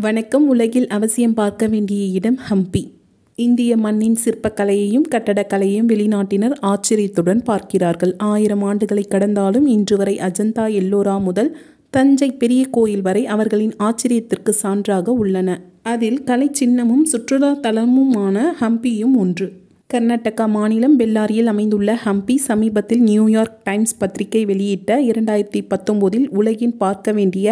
வணக்கம். உலகில் அவசியம் பார்க்க வேண்டிய இடம் ஹம்பி. இந்திய மண்ணின் சிற்பக்கலையையும் கட்டடக்கலையையும் வெளிநாட்டினர் ஆச்சரியத்துடன் பார்க்கிறார்கள். ஆயிரம் ஆண்டுகளை கடந்தாலும் இன்று வரை அஜந்தா எல்லோரா முதல் தஞ்சை பெரிய கோயில் வரை அவர்களின் ஆச்சரியத்திற்கு சான்றாக உள்ளன. அதில் கலை சின்னமும் சுற்றுலா தலமுமான ஹம்பியும் ஒன்று. கர்நாடகா மாநிலம் பெல்லாரியில் அமைந்துள்ள ஹம்பி சமீபத்தில் நியூயார்க் டைம்ஸ் பத்திரிகை வெளியிட்ட இரண்டாயிரத்தி பத்தொம்போதில் உலகின் பார்க்க வேண்டிய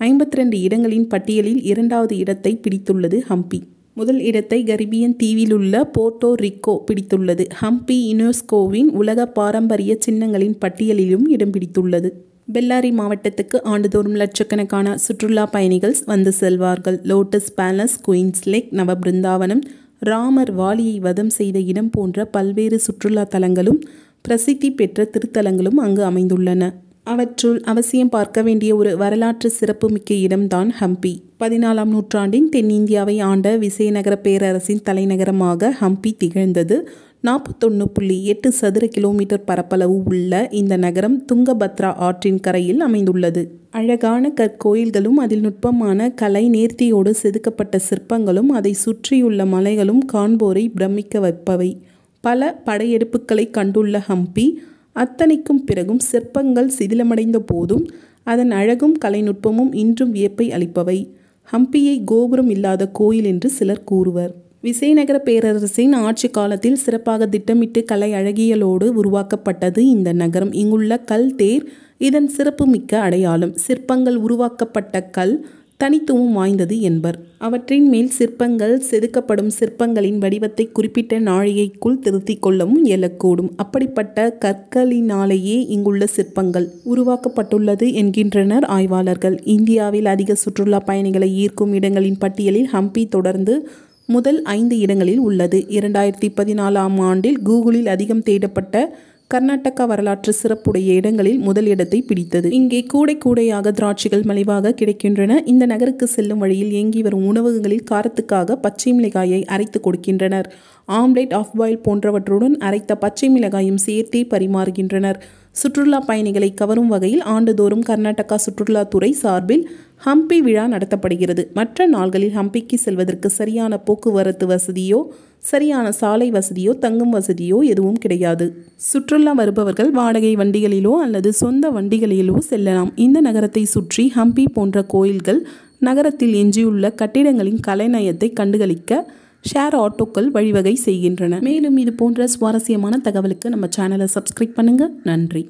ஐம்பத்தி ரெண்டு இடங்களின் பட்டியலில் இரண்டாவது இடத்தை பிடித்துள்ளது ஹம்பி. முதல் இடத்தை கரிபியன் தீவிலுள்ள போர்ட்டோ ரிக்கோ பிடித்துள்ளது. ஹம்பி யுனெஸ்கோவின் உலக பாரம்பரிய சின்னங்களின் பட்டியலிலும் இடம் பிடித்துள்ளது. பெல்லாரி மாவட்டத்துக்கு ஆண்டுதோறும் லட்சக்கணக்கான சுற்றுலா பயணிகள் வந்து செல்வார்கள். Lotus Palace Queen's Lake Navabrindavanam Ramar வாலியை வதம் செய்த இடம் போன்ற பல்வேறு சுற்றுலா தலங்களும் பிரசித்தி பெற்ற திருத்தலங்களும் அங்கு அமைந்துள்ளன. அவற்றுள் அவசியம் பார்க்க வேண்டிய ஒரு வரலாற்று சிறப்புமிக்க இடம்தான் ஹம்பி. பதினாலாம் நூற்றாண்டின் தென்னிந்தியாவை ஆண்ட விசயநகர பேரரசின் தலைநகரமாக ஹம்பி திகழ்ந்தது. நாற்பத்தொன்று புள்ளி எட்டு சதுர கிலோமீட்டர் பரப்பளவு உள்ள இந்த நகரம் துங்கபத்ரா ஆற்றின் கரையில் அமைந்துள்ளது. அழகான கற்கோயில்களும் அதில் நுட்பமான கலை நேர்த்தியோடு செதுக்கப்பட்ட சிற்பங்களும் அதை சுற்றியுள்ள மலைகளும் காண்போரை பிரமிக்க வைப்பவை. பல படையெடுப்புகளை கண்டுள்ள ஹம்பி அத்தனைக்கும் பிறகும் சிற்பங்கள் சிதிலமடைந்த போதும் அதன் அழகும் கலைநுட்பமும் இன்றும் வியப்பை அளிப்பவை. ஹம்பியை கோபுரம் இல்லாத கோயில் என்று சிலர் கூறுவர். விசயநகர பேரரசின் ஆட்சி காலத்தில் சிறப்பாக திட்டமிட்டு கலை அழகியலோடு உருவாக்கப்பட்டது இந்த நகரம். இங்குள்ள கல் தேர் இதன் சிறப்புமிக்க அடையாளம். சிற்பங்கள் உருவாக்கப்பட்ட கல் தனித்துவம் வாய்ந்தது என்பர். அவற்றின் மேல் சிற்பங்கள் செதுக்கப்படும் சிற்பங்களின் வடிவத்தை குறிப்பிட்ட நாழிகைக்குள் திருத்திக் கொள்ளவும் இயலக்கூடும். அப்படிப்பட்ட கற்களினாலேயே இங்குள்ள சிற்பங்கள் உருவாக்கப்பட்டுள்ளது என்கின்றனர் ஆய்வாளர்கள். இந்தியாவில் அதிக சுற்றுலா பயணிகளை ஈர்க்கும் இடங்களின் பட்டியலில் ஹம்பி தொடர்ந்து முதல் ஐந்து இடங்களில் உள்ளது. இரண்டாயிரத்தி பதினாலாம் ஆண்டில் கூகுளில் அதிகம் தேடப்பட்ட கர்நாடகா வரலாற்று சிறப்புடைய இடங்களில் முதல் இடத்தை பிடித்தது. இங்கே கூடை கூடையாக திராட்சைகள் மலிவாக கிடைக்கின்றன. இந்த நகருக்கு செல்லும் வழியில் இயங்கி வரும் உணவகங்களில் காரத்துக்காக பச்சை மிளகாயை அரைத்து கொடுக்கின்றனர். ஆம்லேட் ஆஃப் பாயில் போன்றவற்றுடன் அரைத்த பச்சை மிளகாயும் சேர்த்தே பரிமாறுகின்றனர். சுற்றுலா பயணிகளை கவரும் வகையில் ஆண்டுதோறும் கர்நாடகா சுற்றுலாத்துறை சார்பில் ஹம்பி விழா நடத்தப்படுகிறது. மற்ற நாள்களில் ஹம்பிக்கு செல்வதற்கு சரியான போக்குவரத்து வசதியோ சரியான சாலை வசதியோ தங்கும் வசதியோ எதுவும் கிடையாது. சுற்றுலா வருபவர்கள் வாடகை வண்டிகளிலோ அல்லது சொந்த வண்டிகளிலோ செல்லலாம். இந்த நகரத்தை சுற்றி ஹம்பி போன்ற கோயில்கள் நகரத்தில் எஞ்சியுள்ள கட்டிடங்களின் கலைநயத்தை கண்டுகளிக்க ஷேர் ஆட்டோக்கள் வழிவகை செய்கின்றன. மேலும் இது போன்ற சுவாரஸ்யமான தகவலுக்கு நம்ம சேனலை சப்ஸ்கிரைப் பண்ணுங்கள் நன்றி.